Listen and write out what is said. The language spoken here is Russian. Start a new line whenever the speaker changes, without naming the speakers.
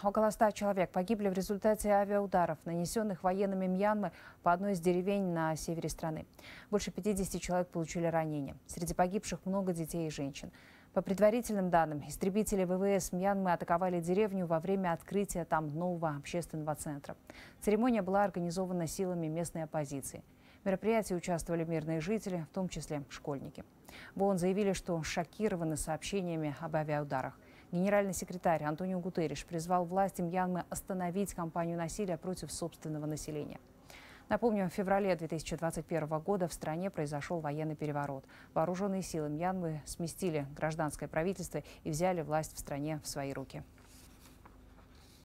Около ста человек погибли в результате авиаударов, нанесенных военными Мьянмы по одной из деревень на севере страны. Больше 50 человек получили ранения. Среди погибших много детей и женщин. По предварительным данным, истребители ВВС Мьянмы атаковали деревню во время открытия там нового общественного центра. Церемония была организована силами местной оппозиции. В мероприятии участвовали мирные жители, в том числе школьники. В ООН заявили, что шокированы сообщениями об авиаударах. Генеральный секретарь Антонио Гутерриш призвал власти Мьянмы остановить кампанию насилия против собственного населения. Напомню, в феврале 2021 года в стране произошел военный переворот. Вооруженные силы Мьянмы сместили гражданское правительство и взяли власть в стране в свои руки.